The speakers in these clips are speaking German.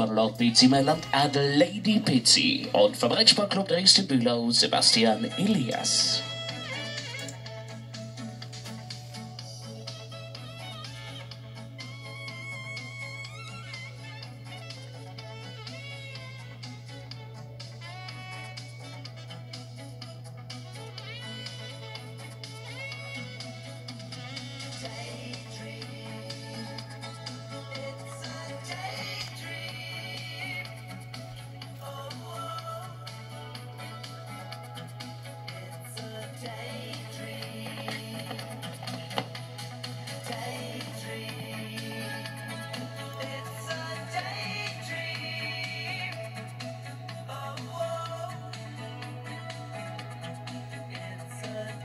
von Lord Mailand Adel Lady Pizzi und vom Reitsportclub Dresden-Bühlau Sebastian Elias.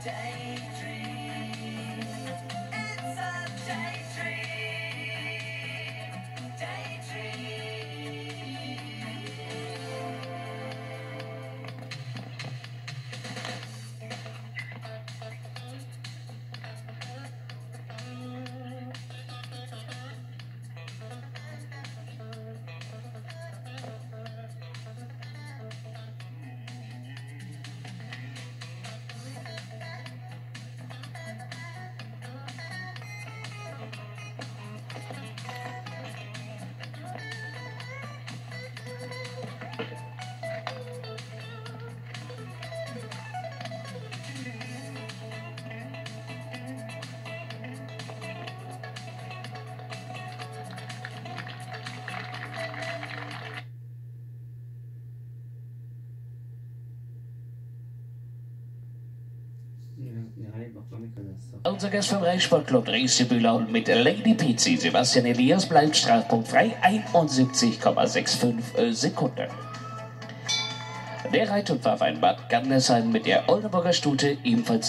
day. Unser Gast vom Reitsportclub Dresden-Bühlau mit Lady Pizzi, Sebastian Elias bleibt strafpunktfrei 71,65 Sekunden. Der Reit- und Pfaffeinbad Gandersheim mit der Oldenburger Stute ebenfalls